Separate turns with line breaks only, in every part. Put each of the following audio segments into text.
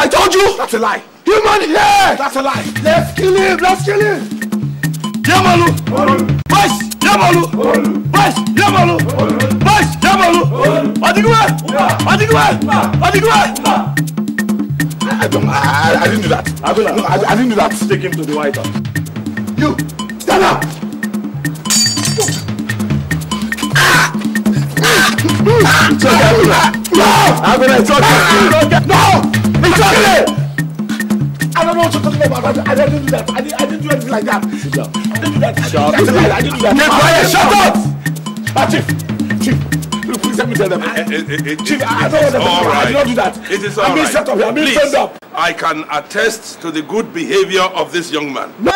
I told you!
That's a lie!
Human hair!
That's a lie!
Let's kill him! Let's kill him! Yamalu! Boys! Yamalu! Boys! Yamalu! Boys! Yamalu! Adigwe! Adigwe! Adigwe!
I don't. I, I didn't do that.
Abula.
No, I, I didn't do that.
Take him to the White House.
You stand up.
It's okay, Abula.
No!
Abula, it's okay.
No!
It's okay!
I don't know what you're talking about. I, I didn't do that. I, did, I didn't do anything like that.
Sit down.
I didn't do that.
Shut
lie. I didn't do that.
Keep quiet, shut up!
Ah, Chief. Chief. Look, please let me tell them. Eh, eh, eh,
it- it- it-
Chief,
it-
I don't
is
want them to
all
know. I did not do that.
It is
I'm
all
being
right.
set up here. I'm being
Please,
up.
I can attest to the good behavior of this young man.
It's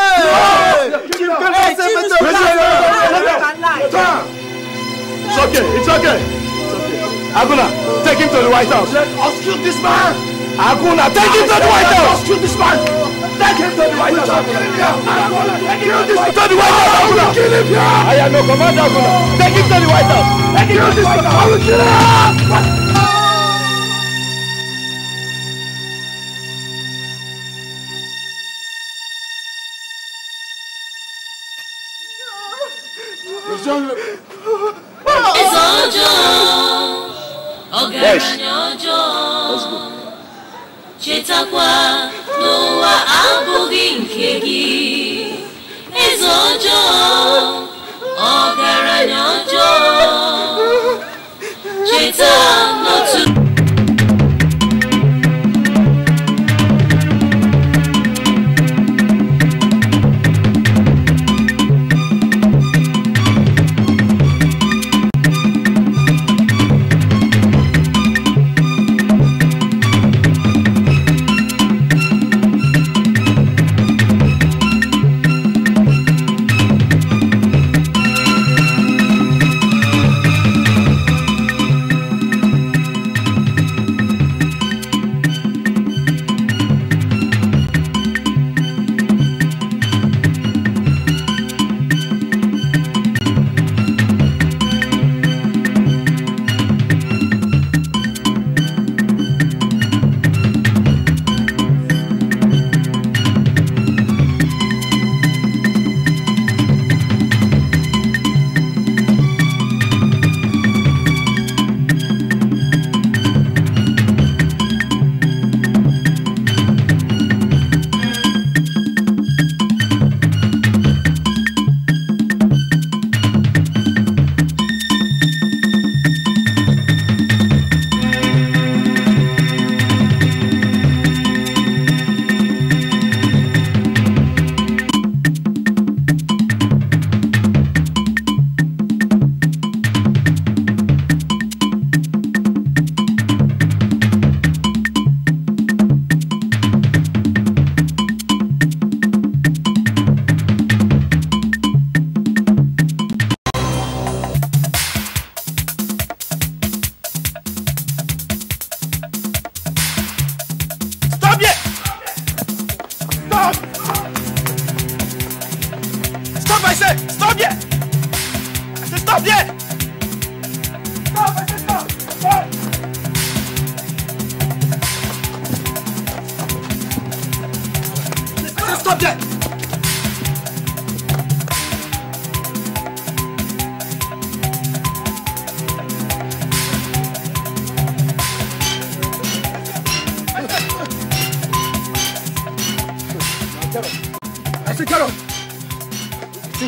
okay, it's okay. It's okay. Aguna, take him to the White House.
Let us kill this man.
Aguna, take him to the White House.
us kill this man.
Take him to the White House.
Kill.
Kill this to the White House, Aguna.
Kill him here.
I am your commander, Aguna. Take him to the White House. Take him to the White House.
I will kill him.
Ọjọọ. Chetakwa n'ụwa abụghị nke gị. Eze ọjọọ, ọgaranya ọjọọ.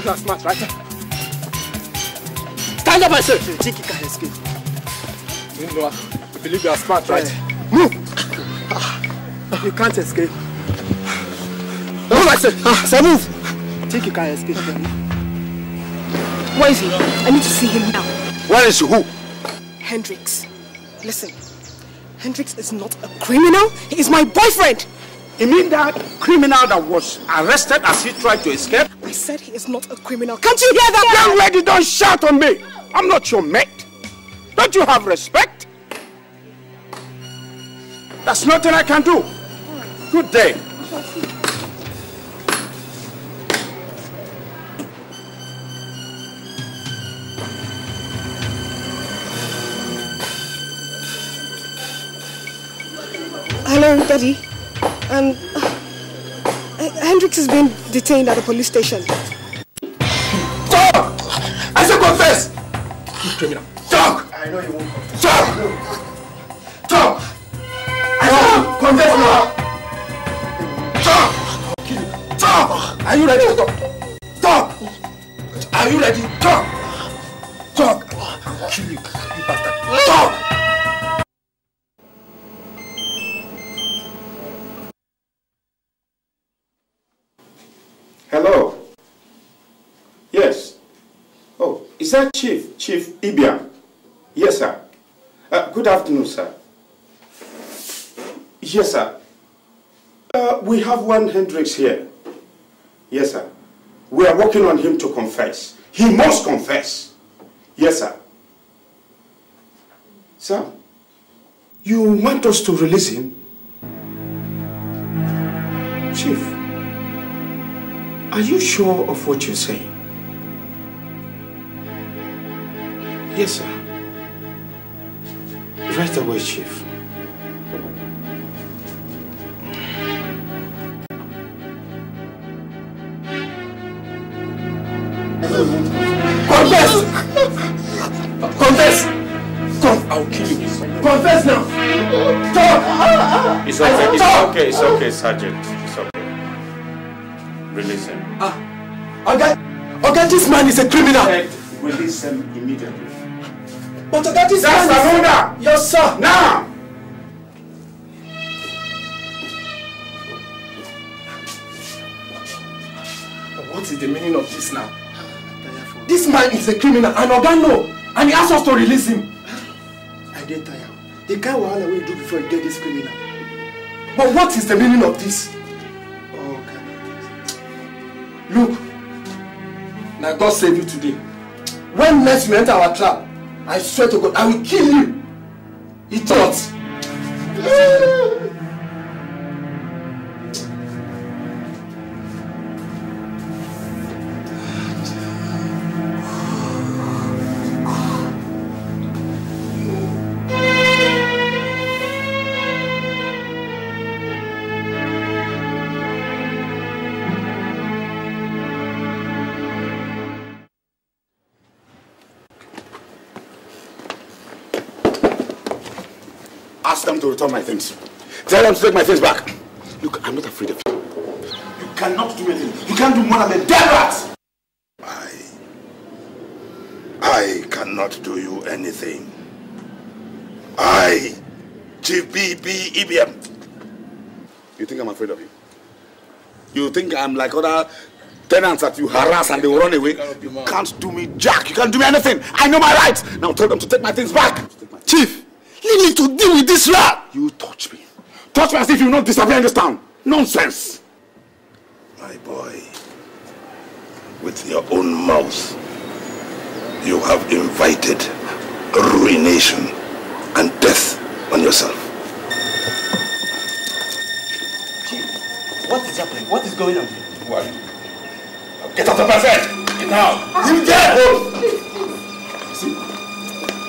You are smart, right? Stand up, I said. You think you can escape? You know, I believe you are smart, right? Move. Ah, You can't escape. Move, I said. Ah, so move. You think you can escape?
Where is he? I need to see him now.
Where is who?
Hendrix. Listen. Hendrix is not a criminal. He is my boyfriend.
You mean that criminal that was arrested as he tried to escape?
I said he is not a criminal. Can't you hear that?
Young lady, don't shout on me. I'm not your mate. Don't you have respect? There's nothing I can do. Good day.
Hello?
Daddy. Um, Hendrix is being detained at the police station.
Talk! I said confess! You criminal. Talk!
I know you won't.
Talk! Talk! I said confess now! Talk! Talk! Are you ready to talk? Talk! Are you ready? Talk! Talk! I'll kill you, you bastard. Talk! Is that Chief? Chief Ibiam? Yes, sir. Uh, good afternoon, sir. Yes, sir. Uh, we have one Hendrix here. Yes, sir. We are working on him to confess. He must confess. Yes, sir. Sir, you want us to release him? Chief, are you sure of what you're saying? Yes, sir. Right away, Chief. Confess! Confess! Con- I'll kill you. Confess now! Talk!
It's okay, it's okay, it's okay, Sergeant. It's okay. Release him.
Ah, okay, okay, this man is a criminal.
Release him immediately.
This
That's an order!
Yes, sir.
Now!
What is the meaning of this now? This man is a criminal and Oga know and he asked us to release him.
I dey tire. The kind wahala wey you do before you get this criminal.
But what is the meaning of this?
Oh, okay.
Look, now God save you today. When next you enter our trap, I swear to God, I will kill you. Idiot.
Ask my things. Tell them to take my things back. Look, I'm not afraid of you. You cannot do anything. You can't do more than a dead rat.
I. I cannot do you anything. I, Chief B.B. Ibiam.
You think I'm afraid of you? You think I'm like other tenants that you harass and they will run away? You can't do me jack. You can't do me anything. I know my rights. Now tell them to take my things back. Chief, leave me to deal with this rat. You touch me. Touch me as if you not disappear in this town. Nonsense.
My boy, with your own mouth, you have invited ruination and death on yourself.
What is happening? What is going on here?
Why? Get out of my bed! Get out! Ah. You get old! See?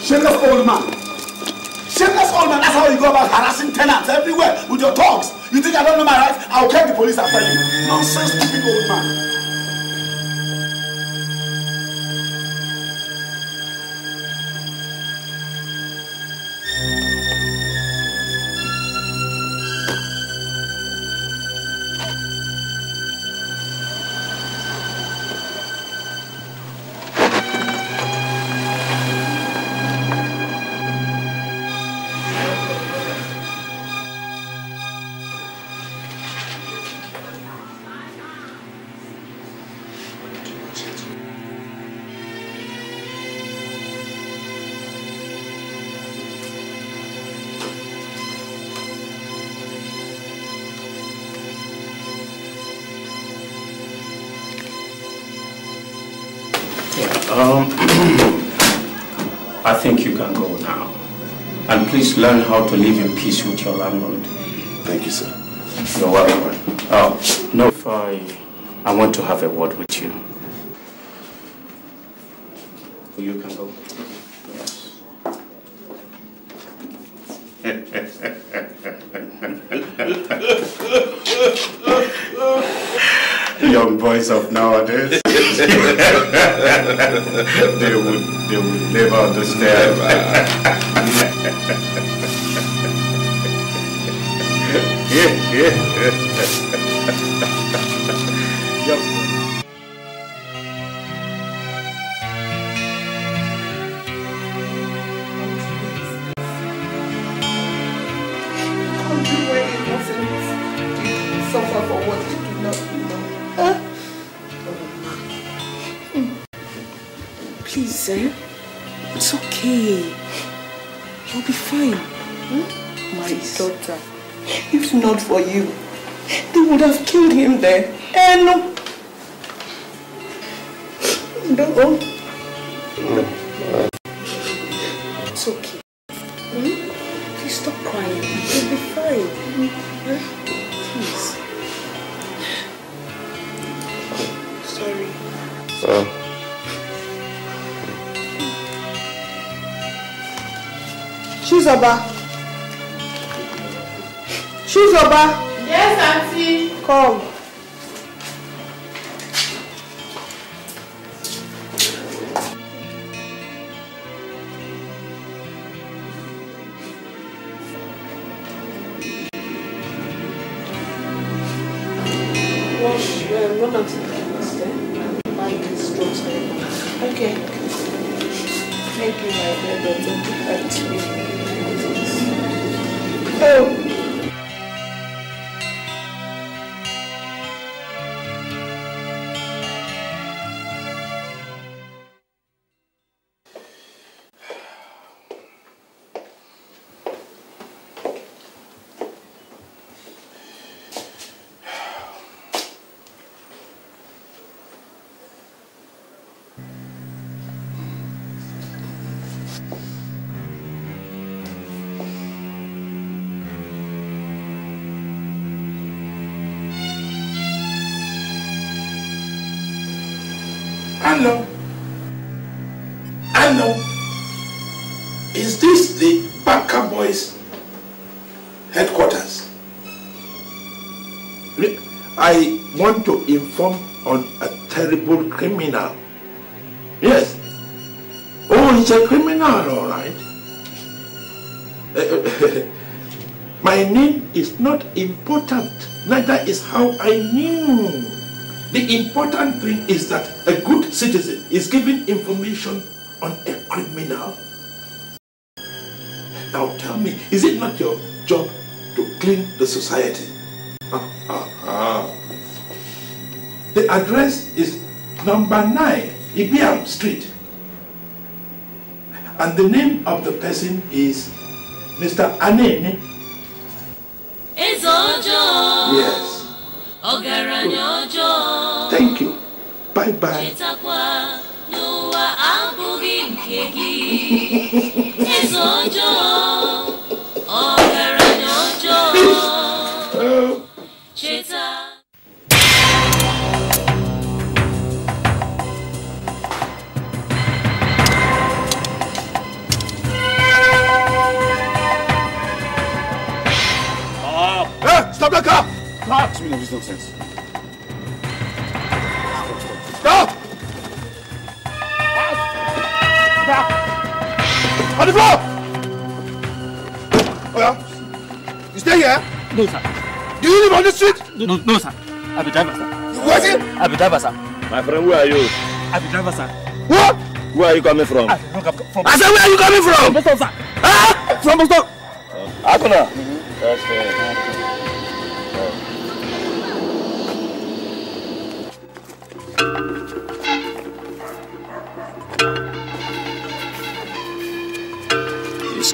Shameless old man! Shameless old man! That's how you go about harassing tenants everywhere with your talks! You think I don't know my rights? I'll call the police after you. Nonsense, stupid old man!
Learn how to live in peace with your landlord.
Thank you, sir.
You're welcome. Oh, no, if I, I want to have a word with you. You can go. Yes.
Young boys of nowadays, they would they would never understand.
Country for you,
Hello. know. Is this the Banker Boys headquarters? I want to inform on a terrible criminal. Yes. Oh, he's a criminal, all right. My name is not important. Neither is how I knew. The important thing is that a good citizen is given information on a criminal. Now tell me, is it not your job to clean the society? Ah, ah, ah. The address is number 9 Ibiam Street. And the name of the person is Mr. Anene.
Hey, stop the car! Stop! This means nonsense. On the floor! Oh yeah? You stay here?
No, sir.
Do you live on the street?
No, no, sir. I be driver, sir.
You working?
I be driver, sir.
My friend, where are you?
I be driver, sir.
What?
Where are you coming from?
I up from.
I said, where are you coming from?
Bus stop, sir.
Huh? From bus stop.
Akuna. That's uh,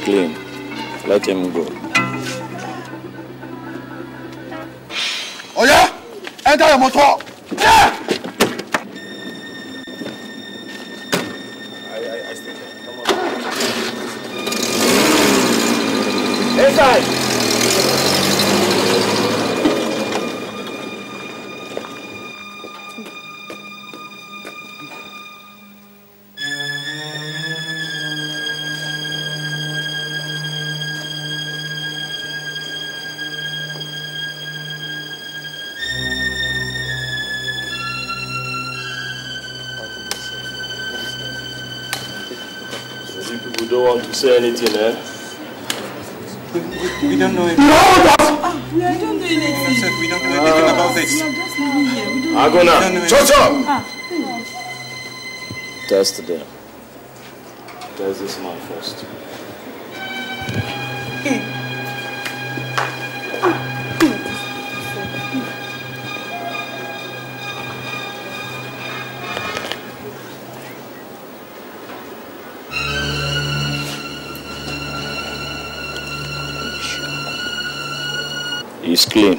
clean. Let him go.
Yeah? Enter your motor. Yeah!
Say anything, eh?
We don't know
anything.
No,
we I don't know anything.
Said we don't know anything
Ah.
about this.
We are just living here. We don't
Agona.
know
Shut up!
Ah.
Test them. Test this man first. He's clean.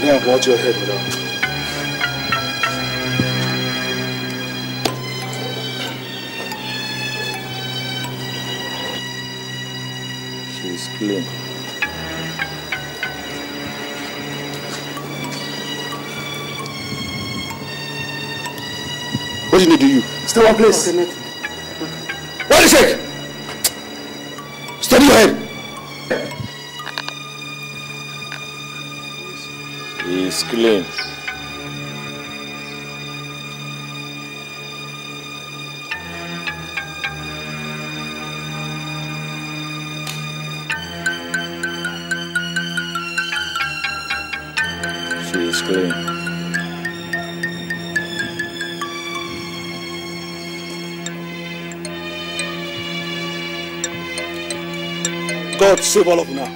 Madam, watch your head, madam.
She's clean.
What did they do you?
Stay one place.
It? Steady your head.
He's clean.
God save all of now.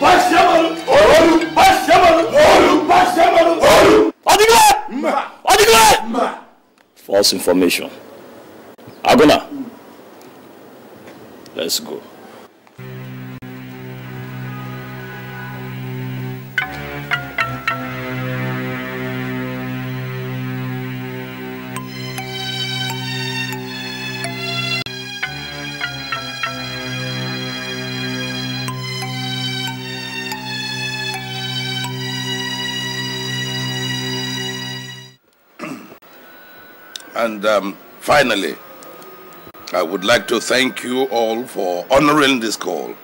Başlamadım. Oğlum
And um, finally, I would like to thank you all for honoring this call.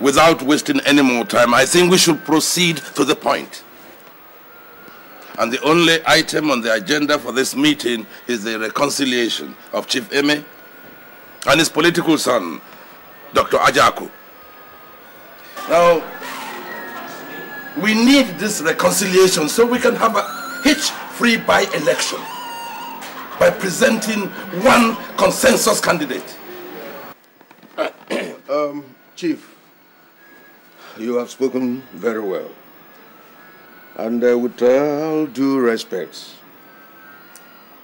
Without wasting any more time, I think we should proceed to the point. And the only item on the agenda for this meeting is the reconciliation of Chief Eme and his political son, Dr. Ajaku. Now, we need this reconciliation so we can have a hitch-free by-election by presenting one consensus candidate.
um, Chief, you have spoken very well. And uh, with all due respect,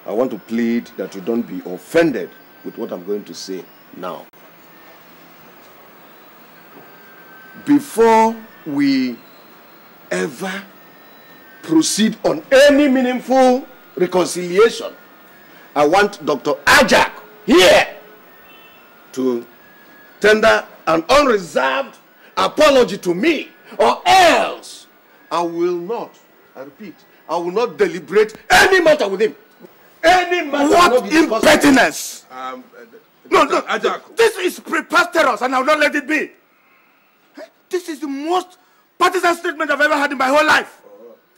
I want to plead that you don't be offended with what I'm going to say now. Before we ever proceed on any meaningful reconciliation, I want Dr. Ajak here to tender an unreserved apology to me, or else I will not, I repeat, I will not deliberate any matter with him. Any matter
What
not be
impertinence!
Um,
No, no, this is preposterous and I will not let it be. This is the most partisan statement I've ever had in my whole life.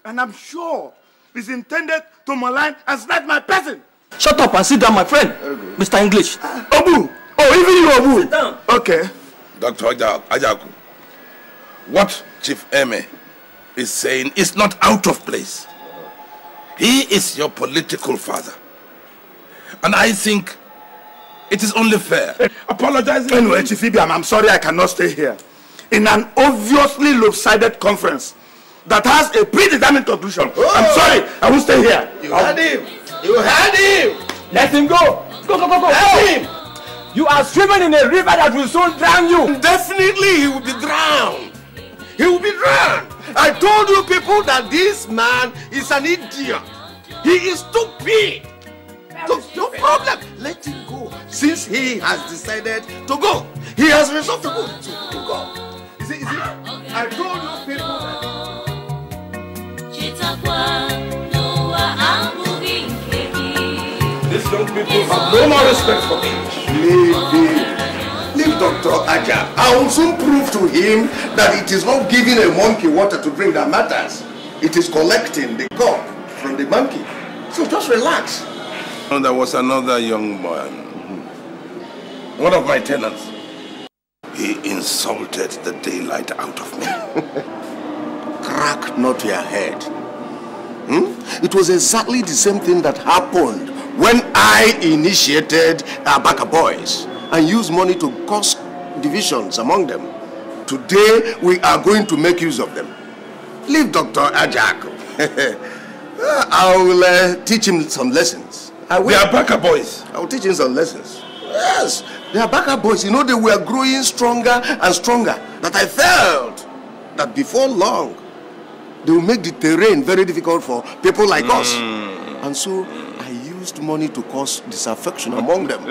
And I'm sure it's intended to malign and slight my person.
Shut up and sit down, my friend. Mr. English. Ah.
Obu! Oh, even you, Obu! Sit down. Okay.
Dr. Aja- Ajaku, what Chief Eme is saying is not out of place. He is your political father. And I think it is only fair.
Apologizing. Anyway, Chief Ibiam, I'm I'm sorry I cannot stay here. In an obviously lopsided conference that has a predetermined conclusion. I'm oh. sorry, I won't stay here.
You had him. You had him.
Let him go. Go, go, go, go.
Let
go.
him.
You are swimming in a river that will soon drown you.
Definitely he will be drowned. He will be drowned. I told you people that this man is an idiot. He is stupid. No, no problem. Let him go. Since he has decided to go, he has resolved to go. Let him go. Is it, is it? I told you
These young people have no more respect for me.
Leave him. Leave Dr. Aja. I will soon prove to him that it is not giving a monkey water to drink that matters. It is collecting the cup from the monkey. So just relax.
And there was another young man, one of my tenants. He insulted the daylight out of me.
Crack not your head. Hmm? It was exactly the same thing that happened when I initiated Abaka Boys and used money to cause divisions among them. Today, we are going to make use of them. Leave Dr. Ajak. I will uh, teach him some lessons. I will.
The Abaka Boys?
I will teach him some lessons. Yes, they are Abaka Boys, you know, they were growing stronger and stronger. That I felt that before long, they will make the terrain very difficult for people like us. And so used money to cause disaffection among them.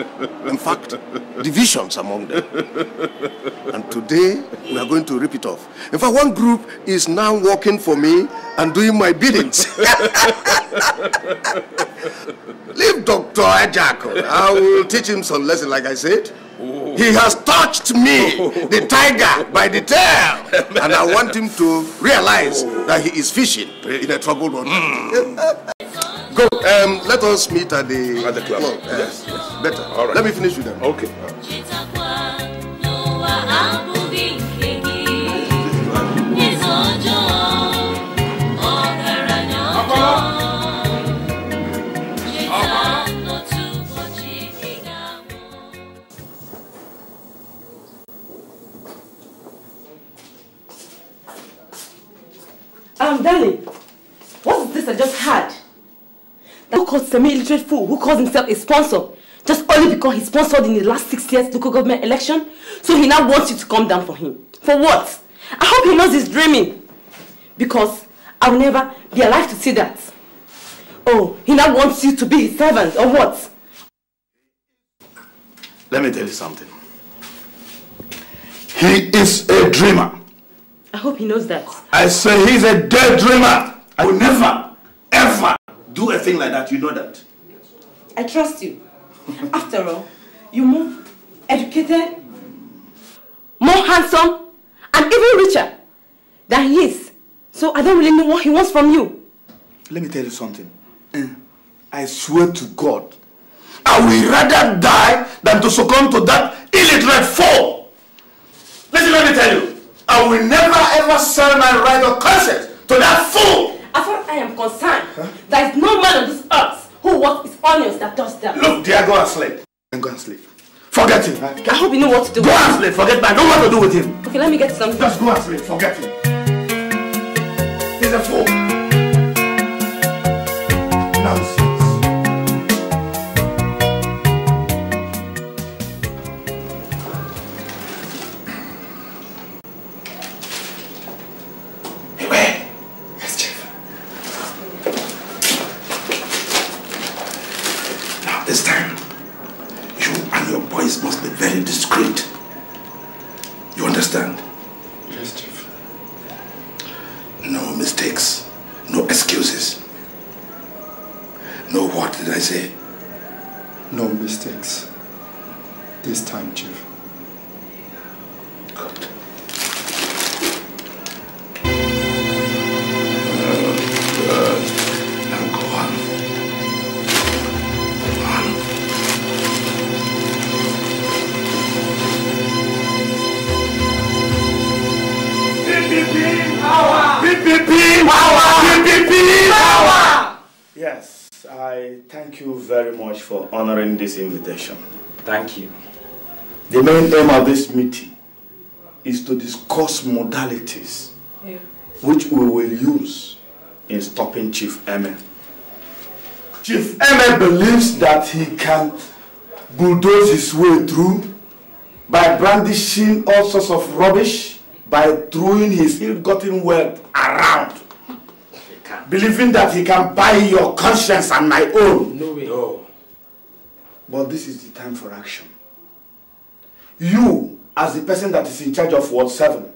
In fact, divisions among them. And today, we are going to rip it off. In fact, one group is now working for me and doing my biddings. Leave Dr. Ajaku. I will teach him some lesson, like I said. He has touched me, the tiger, by the tail. And I want him to realize that he is fishing in a troubled water. Mm. Go, um, let us meet at the,
At the club.
Uh,
Yes, yes.
Better.
All right.
Let me finish with them.
Okay.
n'ụwa abụghị nke gị eze ọjọọ ọgaranya ọjọọ cheta n'otu ụbọchị ị ga-anwụ
Um, darling, what is this I just had? Who calls semi-illiterate fool who calls himself a sponsor just only because he sponsored in the last six years local government election? So he now wants you to come down for him. For what? I hope he knows he's dreaming. Because I will never be alive to see that. Oh, he now wants you to be his servant or what?
Let me tell you something. He is a dreamer.
I hope he knows that.
I say he's a dead dreamer. I will never, ever do a thing like that. You know that.
I trust you. After all, you're more educated, more handsome, and even richer than he is. So I don't really know what he wants from you.
Let me tell you something. Eh, I swear to God, I will rather die than to succumb to that illiterate fool. Listen, let me tell you. I will never ever sell my right of conscience to that fool.
As far as I am concerned, there is no man on this earth who works his onions that does that.
Look, dear, go and sleep. And go and sleep. Forget him. eh?
I hope you know what to do.
Go and sleep. Forget me. I don't want to do with him.
Okay, let me get some.
Just go and sleep. Forget him. He's a fool. Nonsense. Very much for honoring this invitation.
Thank you.
The main aim of this meeting is to discuss modalities which we will use in stopping Chief Eme. Chief Eme believes that he can bulldoze his way through by brandishing all sorts of rubbish, by throwing his ill-gotten wealth around, believing that he can buy your conscience and my own.
No way. No.
But this is the time for action. You, as the person that is in charge of Ward 7,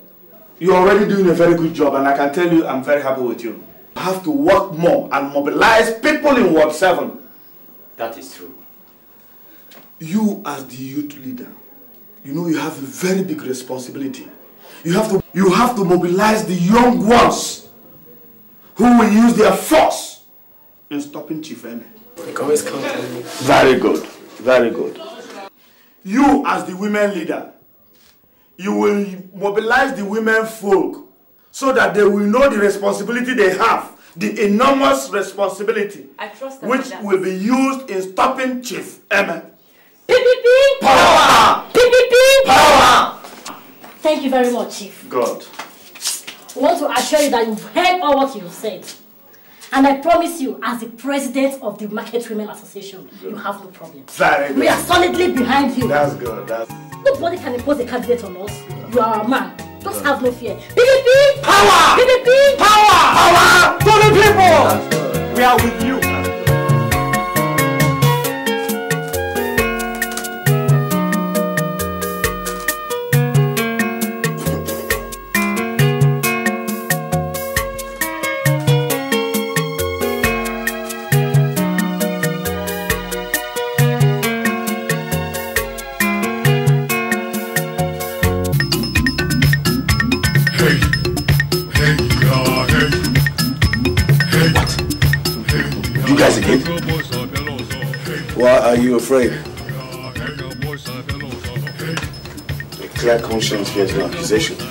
you're already doing a very good job, and I can tell you I'm very happy with you. You have to work more and mobilize people in Ward 7.
That is true.
You, as the youth leader, you know you have a very big responsibility. You have to you have to mobilize the young ones who will use their force in stopping Chief Eme.
You can always count on me.
Very good. Very good. You as the women leader, you will mobilize the women folk so that they will know the responsibility they have, the enormous responsibility
I trust them
which will be used in stopping Chief Eme.
PPP!
Power!
PPP!
Power!
Thank you very much, Chief.
God.
I want to assure you that you've heard all what you've said. And I promise you, as the president of the Market Women Association, you have no problem.
Very good.
We are solidly behind you.
That's good. That's
Nobody can impose a candidate on us. You are our man. Just have no fear. PPP!
Power!
PPP!
Power! Power to the people! We are with. You
conscience fears no accusation.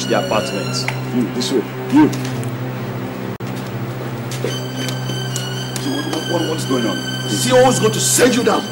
Search the apartments. You, this way. You.
So what, what, what, what's going on? CEO is going to send you down.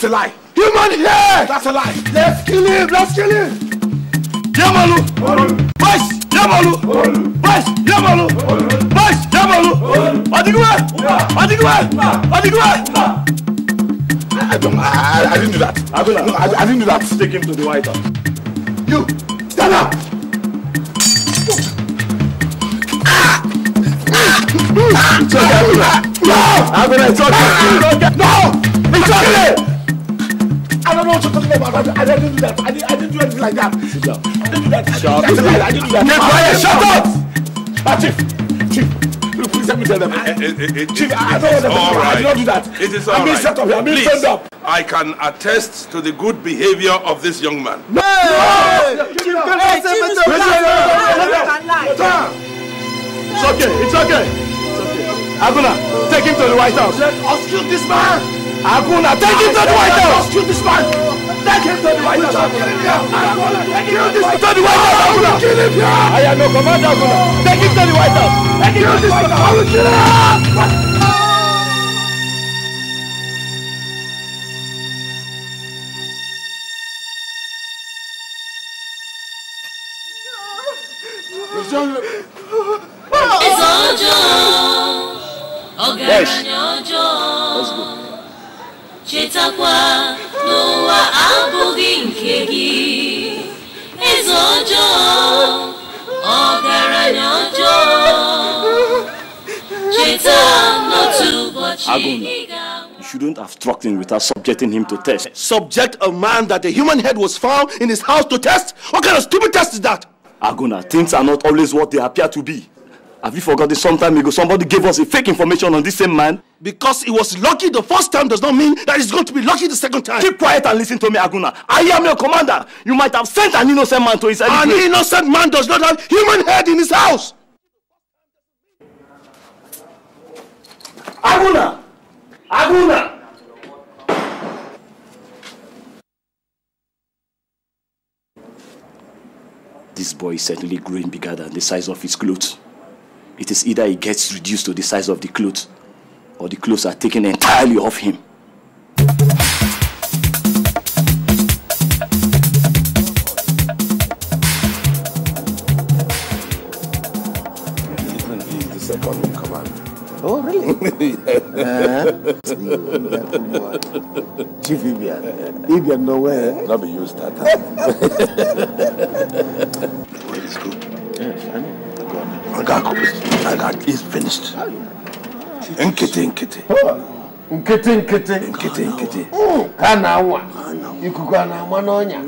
That's a lie.
Human hair!
That's a lie.
Let's kill him! Let's kill him!
Yamalu! Boys! Yamalu! Boys! Yamalu! Boys! Yamalu! Adigwe! Adigwe! Adigwe! I, don't, I, I didn't do that.
Abula,
No, I, I didn't do that.
take him to the White House.
You! Stand up!
It's okay, Abula.
No!
Abula, it's okay.
No! It's okay!
I don't know what you're talking about. I, didn't do that. I, didn't- I didn't do anything like that.
Sit down.
I didn't do that.
Shut
lie. I didn't do that.
Keep quiet, shut up!
Ah, Chief. Chief. Look, please let me tell them. I, Chief, I
it
don't want them to
all
I
right.
did not do that.
It is
I'm
all
being
right.
set up here. I'm being
Please,
sent up.
I can attest to the good behavior of this young man.
It's okay, it's okay. It's okay. Abula, take him to the White House.
Execute this man.
Aguna, take him to the White House.
Execute this man. Take him to the White House. This man.
To the White House.
Kill him here.
I am your commander, Aguna. Take him to the White House.
Execute this man. I will kill him.
Yes. Let's go.
Chetakwa n'ụwa abụghị nke gị eze ọjọọ ọgaranya ọjọọ cheta n'otu ụbọchị
Aguna, you shouldn't have struck him without subjecting him to test.
Subject a man that a human head was found in his house to test? What kind of stupid test is that?
Aguna, things are not always what they appear to be. Have you forgotten some time ago somebody gave us a fake information on this same man?
Because he was lucky the first time does not mean that he's going to be lucky the second time.
Keep quiet and listen to me, Aguna. I am your commander. You might have sent an innocent man to his
An
grave.
innocent man does not have human head in his house.
Aguna! Aguna! This boy is certainly growing bigger than the size of his clothes. It is either he gets reduced to the size of the clothes, or the clothes are taken entirely off him.
He's the second in command.
Oh, really?
Uh-huh.
Chief Ibiam. Ibiam nowhere.
Not be used that
Well, it's good.
Yes, I know. Is, Agako is finished. Nkete, nkete.
Nkịtị nkịtị.
Nkete, nkete.
Ka a na-anwa. Ikuku a na-ama n'ọnya.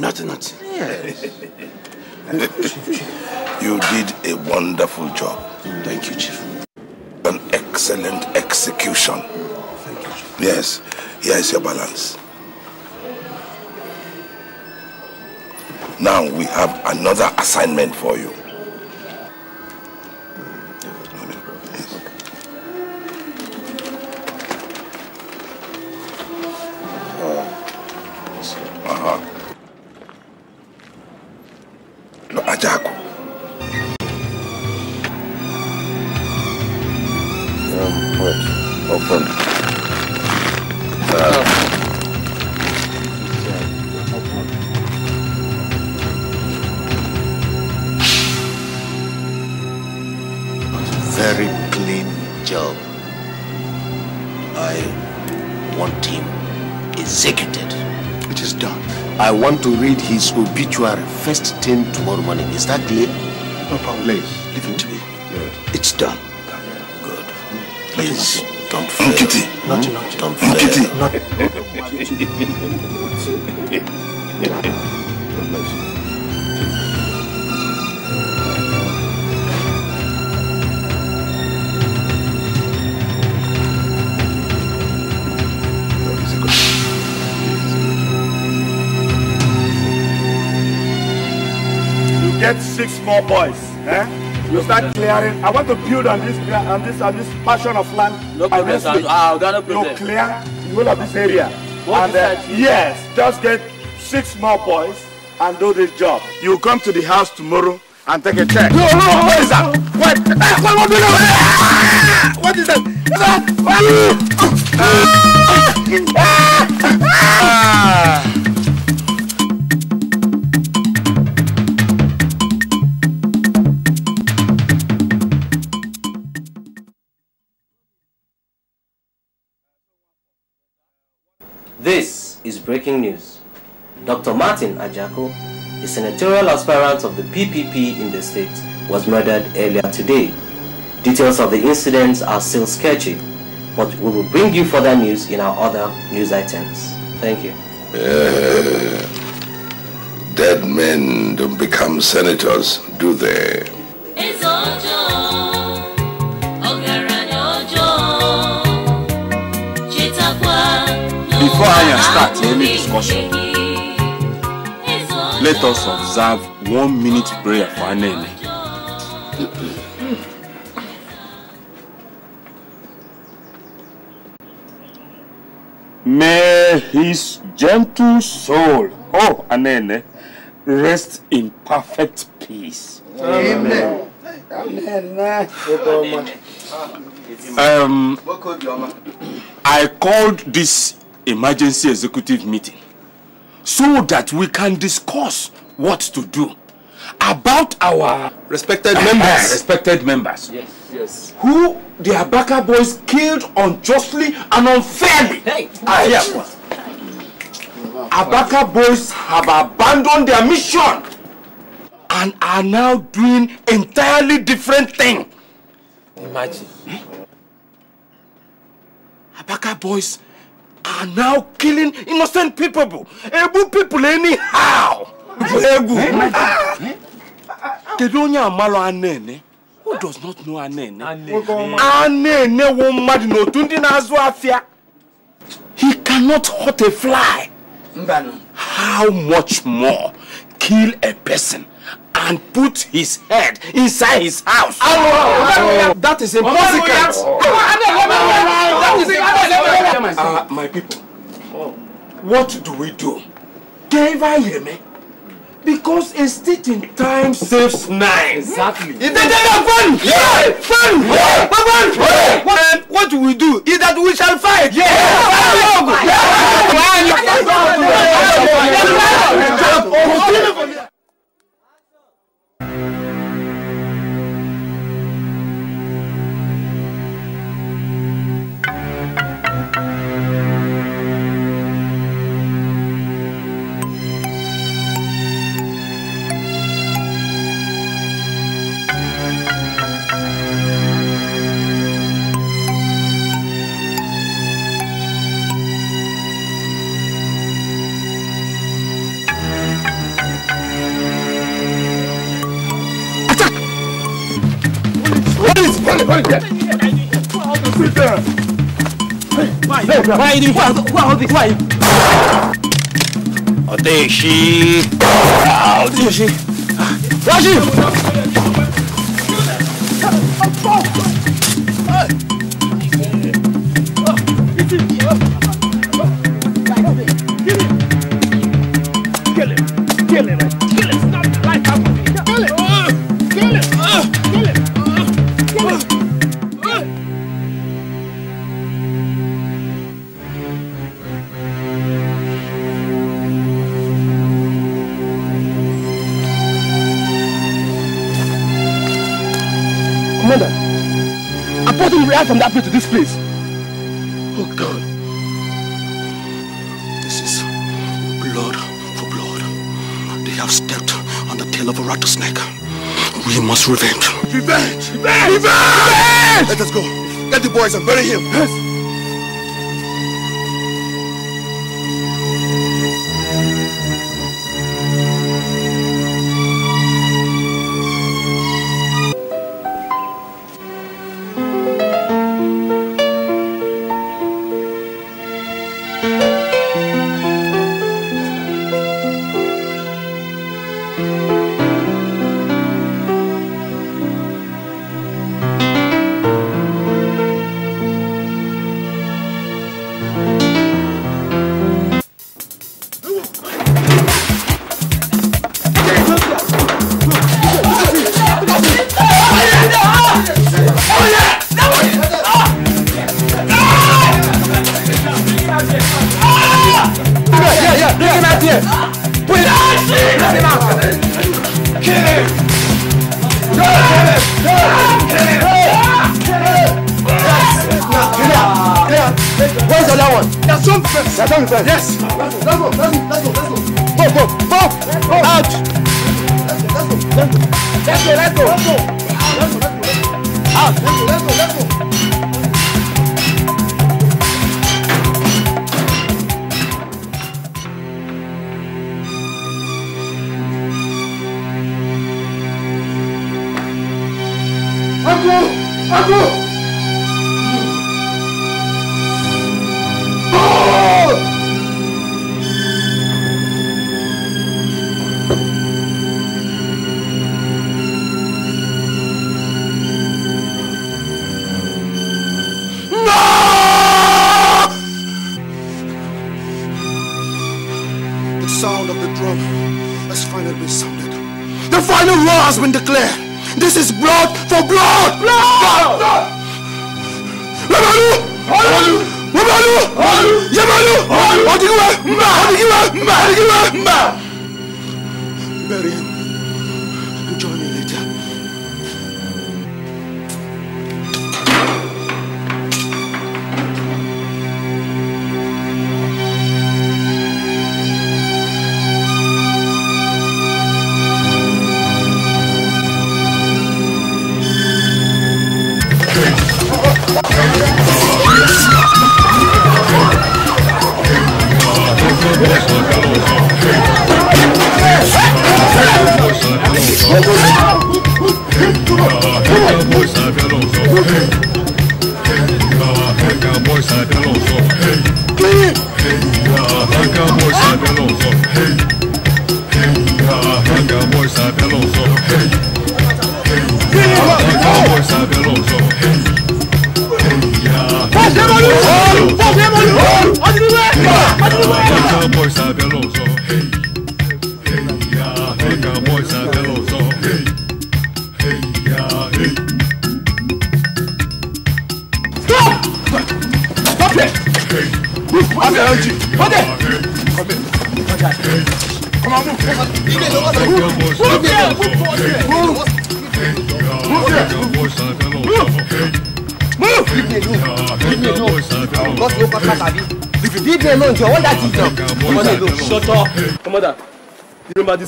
Nothing, nothing.
You did a wonderful job. Thank you, Chief. An excellent execution. Thank you, Chief. Yes, here is your balance. Now we have another assignment for you.
Read his obituary first thing tomorrow morning. Is that clear?
No problem. Please, leave it to me.
It's done. Good. Please, don't fail.
Nkiti.
Not, not, don't fail.
You get six more boys. Eh? You start clearing. I want to build on this on this on this portion of land.
No problem. Ah, no
You
problem.
clear the whole of this area.
Both
and uh, yes, just get six more boys and do this job. You come to the house tomorrow and take a check. No, no, what is that? What? Ah, what, what, what, ah, what is that?
Martin Ajaku, the senatorial aspirant of the PPP in the state, was murdered earlier today. Details of the incident are still sketchy, but we will bring you further news in our other news items. Thank you.
Uh, dead men don't become senators, do they?
eze ọjọọ ọgaranya
Before I start any discussion, let us observe one minute prayer for Anene. May his gentle soul, oh Anene, rest in perfect peace.
Amen. Amen.
Um, I called this emergency executive meeting so that we can discuss what to do about our
respected members.
respected members.
Yes, yes.
Who the Abaka boys killed unjustly and unfairly. I hear. Abaka boys have abandoned their mission and are now doing entirely different thing.
Imagine. Hmm?
Abaka boys are now killing innocent people. Ebu people anyhow. Ebu. Kedu onye amalụ Anene? Who does not know Anene? Anene wụ mmadụ n'otu ndị na-azụ afịa. He cannot hurt a fly. How much more kill a person and put his head inside his house?
That is impossible.
Uh, my people, what do we do? Hear me? Because a stitch in time saves nine.
Exactly.
Is that fun? Yeah, fun. Yeah, fun. Yeah. And what we do? Is that we shall fight. Yeah. Yeah.
Why are you doing Who are all these? Why?
Odeshi.
Odeshi. Rajiv! From that place to this place.
Oh God. This is blood for blood. They have stepped on the tail of a rattlesnake. We must revenge.
Revenge! Revenge! Revenge!
Let us go. Get the boys and bury him. Yes.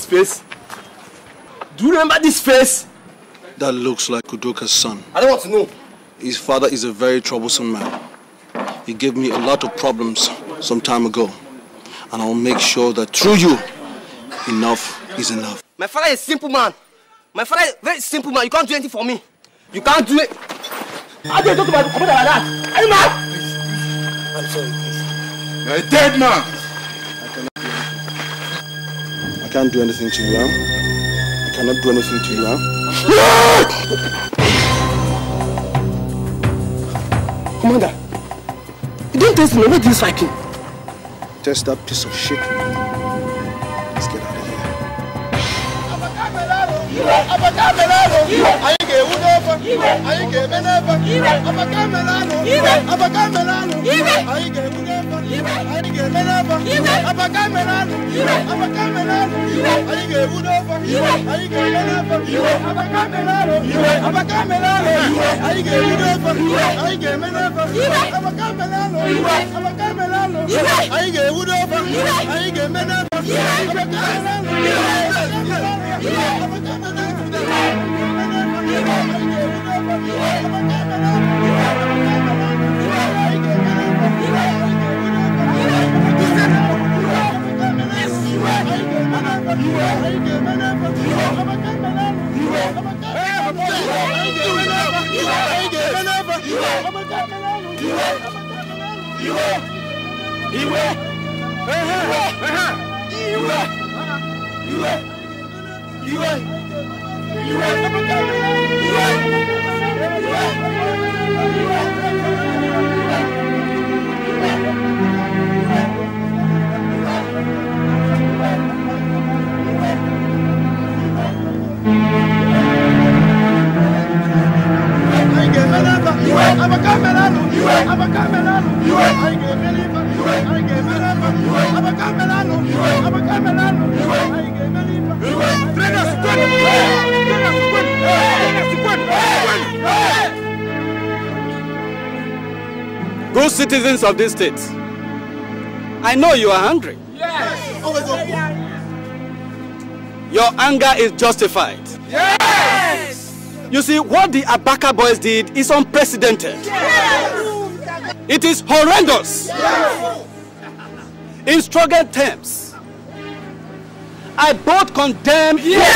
This
face? Do you remember this face?
That looks like Udoka's son.
I don't want to know.
His father is a very troublesome man. He gave me a lot of problems some time ago. And I'll make sure that through you, enough is enough.
My father is a simple man. My father is a very simple man. You can't do anything for me. You can't do it. How do you talk to my commander like that? Are you mad? I'm sorry, please.
You're a dead man.
Can't do anything to you, huh? I cannot do anything to you, huh?
Commander, you don't test me. Do you strike him?
Test that piece of shit. abaka mere anụ
anyị ga-ewu n'ebe anyị ga-eme n'ebe abaka mere anụ abaka mere anụ anyị ga-ewu n'ebe anyị ga-eme n'ebe abaka mere anụ abaka mere anụ anyị ga-ewu n'ebe anyị ga-eme n'ebe abaka mere anụ abaka mere anụ anyị ga-ewu n'ebe anyị ga-eme n'ebe abaka mere anụ abaka mere anụ anyị ga-ewu n'ebe anyị ga-eme n'ebe Iwe! Iwe! Iwe. You Iwe. You are. Iwe. Iwe. Iwe. Iwe.
Good citizens of this state, I know you are hungry. Your anger is justified.
Yes!
You see, what the Abaka boys did is unprecedented. It is horrendous. In stronger terms, I both condemn.
Yes!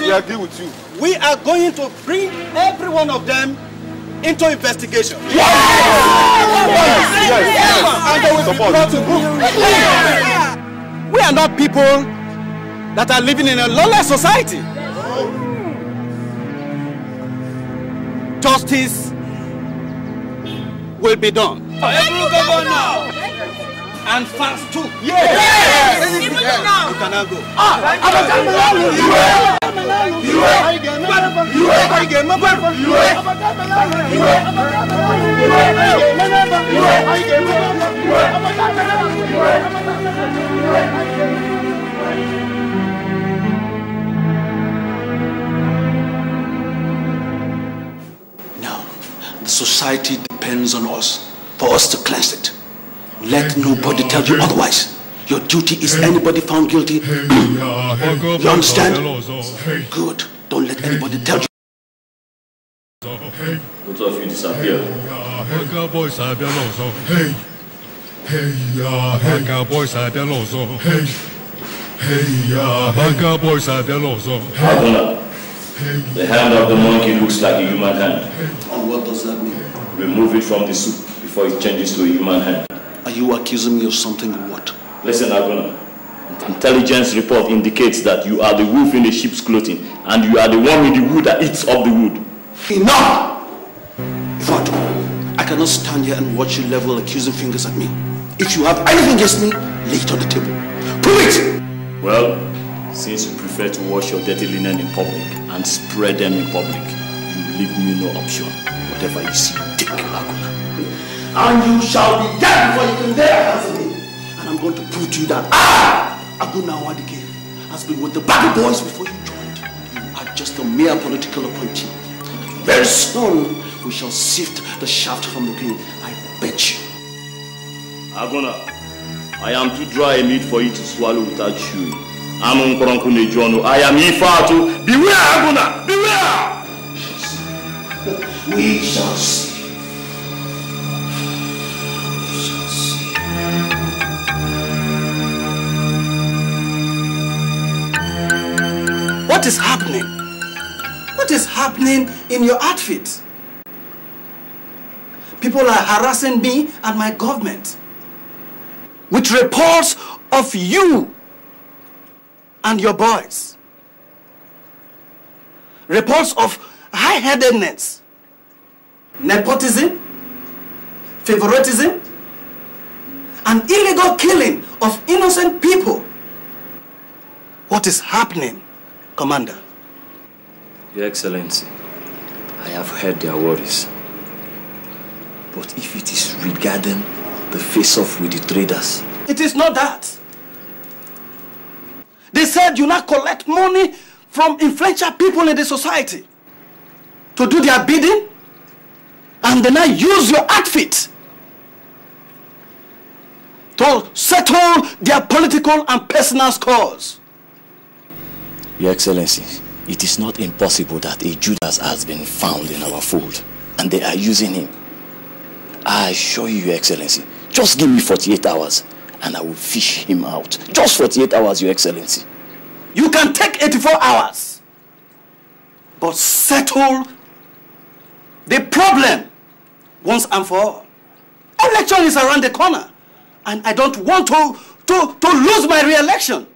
We agree with you.
We are going to bring every one of them into investigation.
Yes!
And they will be brought to book. We are not people that are living in a lawless society. Justice will be done. And fast too.
Yes!
You can now go.
The society depends on us for us to cleanse it. Let nobody tell you otherwise. Your duty is anybody found guilty. you understand? Good. Don't let anybody tell you.
Both of you disappear.
Hey ya, Banga boys are the lozo. Hey, hey ya, Banga boys are the lozo.
Adona, the hand of the monkey looks like a human hand.
And what does that mean?
Remove it from the soup before it changes to a human hand.
Are you accusing me of something or what?
Listen, Agona. Intelligence report indicates that you are the wolf in the sheep's clothing and you are the one with the wood that eats up the wood.
Enough! Fatu, I cannot stand here and watch you level accusing fingers at me. If you have anything against me, lay it on the table. Prove it!
Well, since you prefer to wash your dirty linen in public and spread them in public, you leave me no option. Whatever you see, take Agona.
And you shall be dead before you can lay hands on me. And I'm going to prove to you that ah! I, Aguna Awadike, has been with the Baggy Boys before you joined. You are just a mere political appointee. Very soon, we shall sift the shaft from the grain. I bet you.
Aguna, I am too dry a meat for you to swallow without chewing. I'm Nkoronko Nejono. I am Ifatu. Beware, Agona! Beware!
We shall see. What is happening? What is happening in your outfit? People are harassing me and my government with reports of you and your boys. Reports of high-headedness, nepotism, favoritism, and illegal killing of innocent people. What is happening, Commander?
Your Excellency, I have heard their worries. But if it is regarding the face-off with the traders,
It is not that. They said you not collect money from influential people in the society to do their bidding and they now use your outfit to settle their political and personal scores.
Your Excellency, it is not impossible that a Judas has been found in our fold and they are using him. I assure you, Your Excellency, just give me 48 hours and I will fish him out. Just 48 hours, Your Excellency.
You can take 84 hours, but settle the problem once and for all. Election is around the corner, and I don't want to, to, to lose my re-election.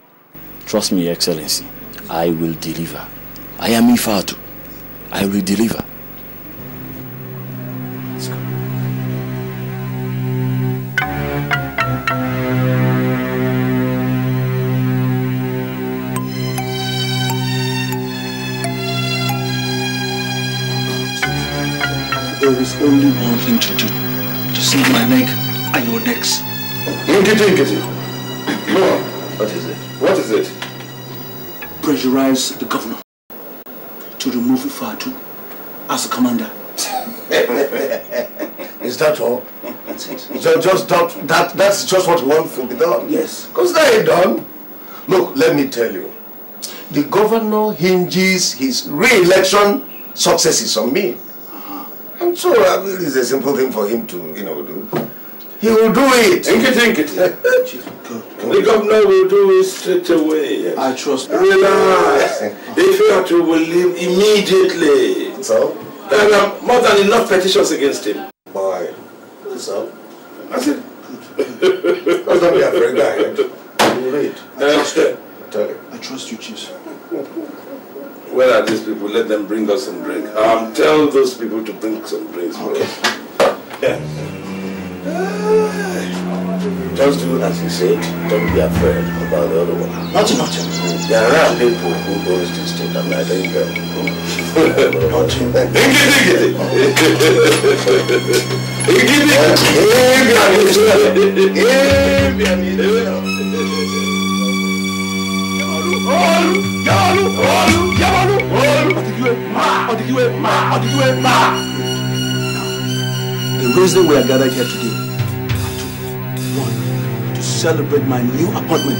Trust me, Excellency, I will deliver. I am Ifatu. I will deliver.
Only one thing to do. To save my neck and your necks.
Nkiti, Nkiti. No. What is it? What is it?
Pressurize the governor to remove Ifatu as a commander.
Is that all? That's it. So just that, that that's just what wants to be done.
Yes.
Because that ain't done. Look, let me tell you. The governor hinges his re-election successes on me. And so I mean, it's a simple thing for him to, you know, do. He will do it.
Nkiti, Nkiti. The governor will do it straight away.
I trust.
Relax. Ifeatu will leave immediately.
So?
There are more than enough petitions against him.
Boy. So?
That's it.
Don't be afraid, guy. You wait.
I uh, trust you.
Tell him.
I trust you, chiefs.
Where are these people? Let them bring us some drink. Um, tell those people to bring some drinks for us. Yeah.
Just do as he said. Don't be afraid about the other one.
Nothing, nothing.
There are people who goes this state and I think them.
Nothing. The reason we are gathered here today are two. One, to celebrate my new appointment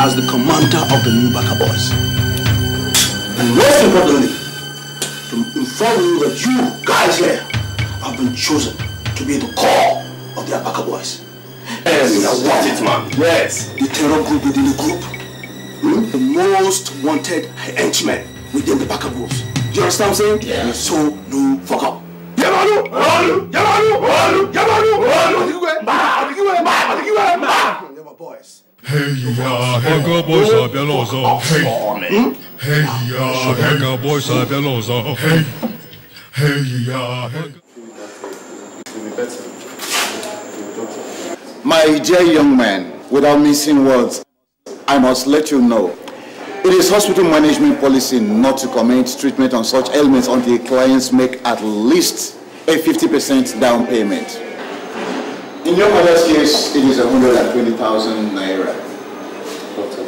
as the commander of the new Baka Boys. And most importantly, to inform you that you guys here have been chosen to be the core of the Abaka Boys. Yes, that's what it, man. Yes. The terror group within the group. Hmm? The most wanted henchmen within the Baka groups. You understand what I'm saying? Yeah. So, no fuck up. Yamalu! Yamalu! Adigiwe! Ma! Adigiwe! Ma!
Hey ya, Haga boys are below Hey, hey ya, Haga boys are below Hey, hey ya.
My dear young man, without missing words, I must let you know it is hospital management policy not to commence treatment on such ailments until clients make at least a 50% down payment. In your mother's case, it is 120,000 naira.
Doctor,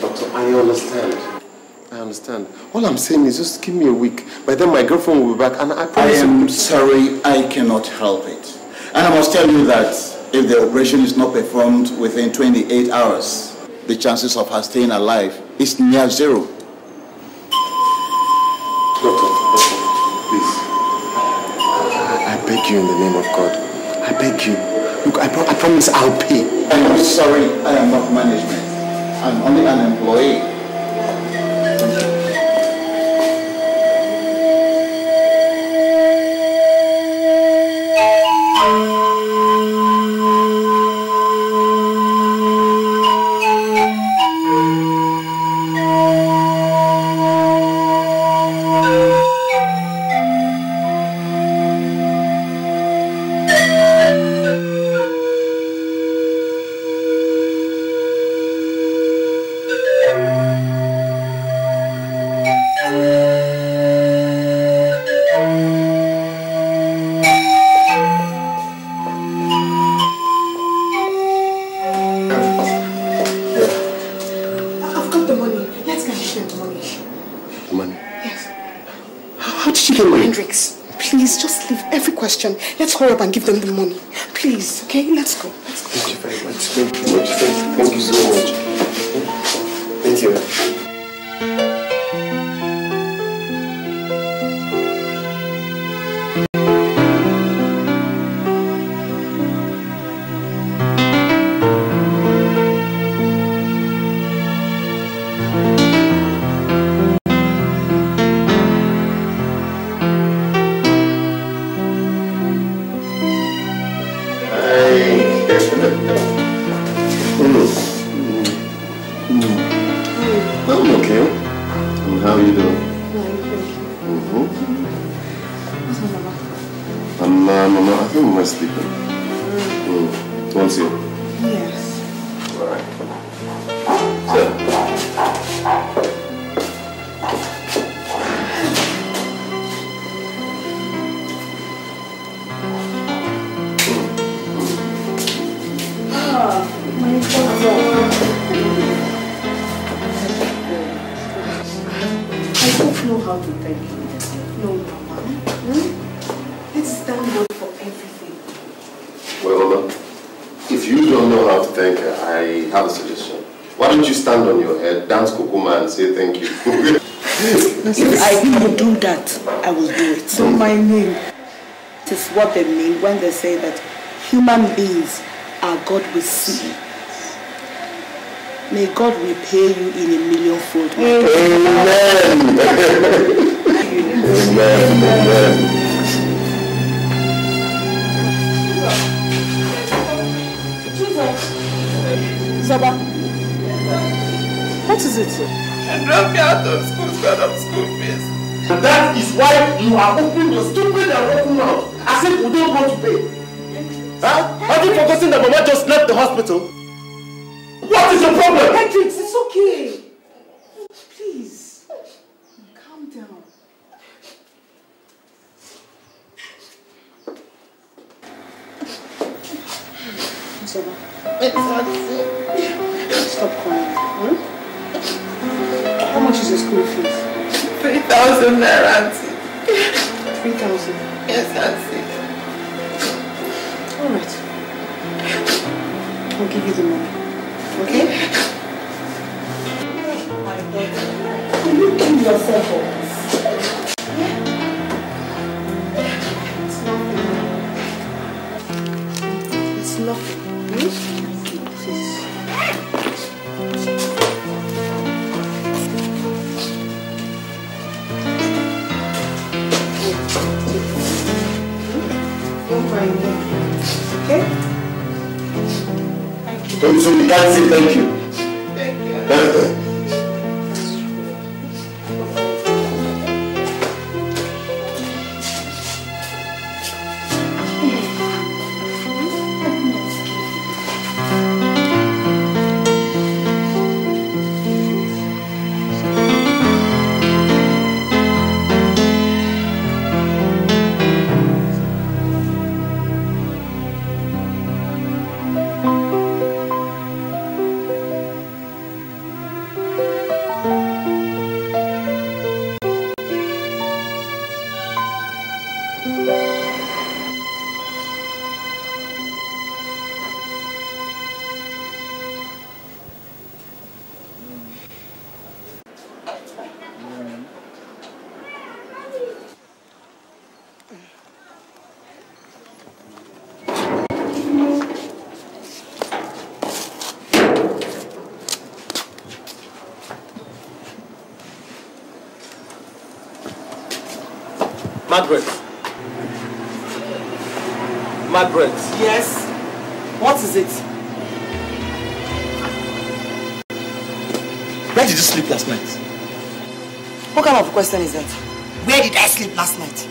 doctor, I understand. I understand. All I'm saying is just give me a week. By then my girlfriend will be back and I promise...
I
am
sorry, I cannot help it. And I must tell you that if the operation is not performed within 28 hours, the chances of her staying alive is near zero.
Doctor, doctor, please. I, I beg you in the name of God. I beg you. Look, I, pro- I promise I'll pay.
I'm sorry, I am not management. I'm only an employee.
Hurry up and give them the money.
My name is what they mean when they say that human beings are God we see. May God repay you in a millionfold.
Amen. Amen. Amen.
Zaba, what is it?
They dropped me out of school because of school fees.
And that is why you are opening your stupid and rotten mouth as if we don't want to pay. Huh? Have you forgotten that Mama just left the hospital? What is the problem?
Hendrix, it's okay.
Margaret. Margaret.
Yes? What is it?
Where did you sleep last night?
What kind of question is that? Where did I sleep last night?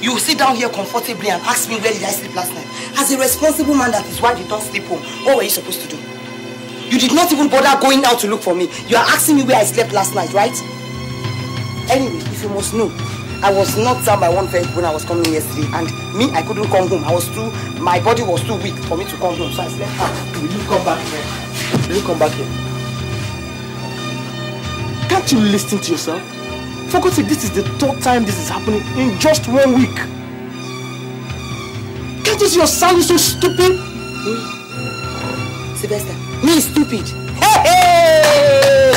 You sit down here comfortably and ask me where did I sleep last night. As a responsible man that is why you did not sleep home, what were you supposed to do? You did not even bother going out to look for me. You are asking me where I slept last night, right? Anyway, if you must know, I was knocked down by one vehicle when I was coming yesterday and me, I couldn't come home. I was too, my body was too weak for me to come home, so I slept out.
Ah, will you come back here? Will you come back here? Can't you listen to yourself? For God's sake, this is the third time this is happening in just one week. Can't you see you're sounding so stupid? Me?
Sylvester, me is stupid. Hey, hey!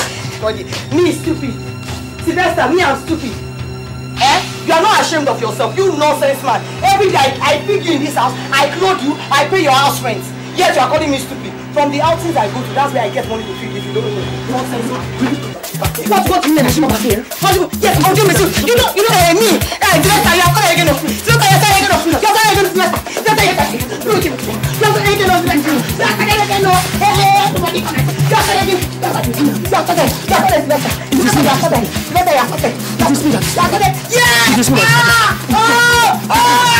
Me is stupid. Sylvester, me I'm stupid. Ashamed of yourself, you nonsense man. Every day I, I feed you in this house, I clothe you, I pay your house rent. Yet you are calling me stupid. From the outings I go to, that's where I get money to feed if you don't know. Nonsense man. What, what you mean, Ashima here? What you, yes, I'll do with you. You know, you know, uh, me, uh, director, you are calling again of Look at your again of You are calling again of Look at your Look at you. You are calling again of You are calling again of Hey, hey, everybody come here. You are calling again. You are calling. You You are calling. You are calling. Yes! Ah! Oh!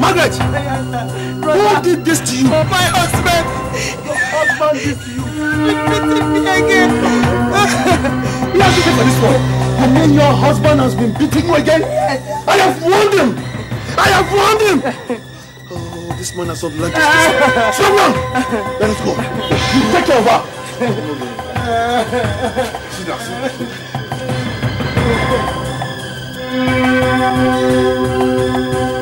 Margaret! Who did this to you? My husband! Your husband did to you. He beating me again. you have to pay for this one. You mean your husband has been beating you again? I have warned him! I have warned him! Oh, this man has not learned his Someone! Let us go. You take care of her. Sit down, sit down. Sylvester!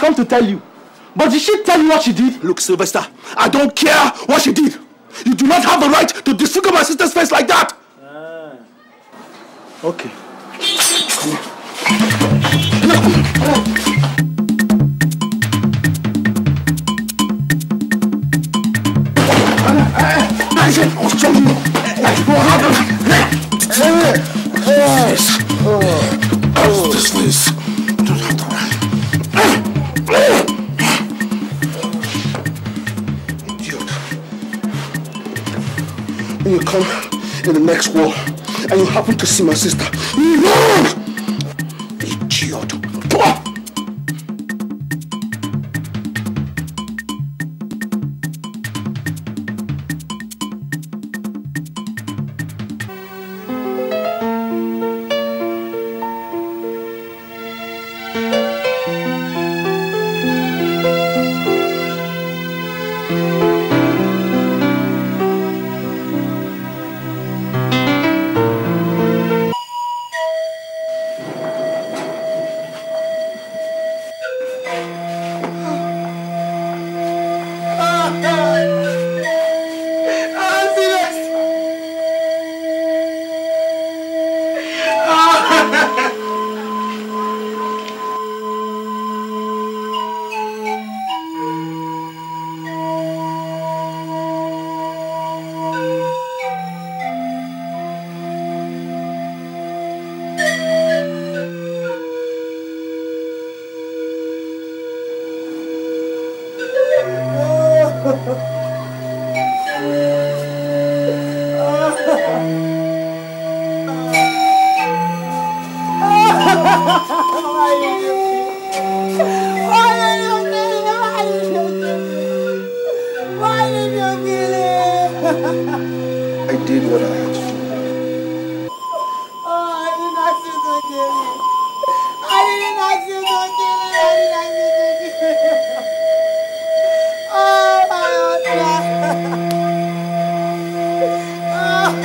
Has come to tell you. But did she tell you what she did? Look, Sylvester, I don't care what she did. You do not have the right to disfigure my sister's face like that. Okay. I
next war and you happen to see my sister,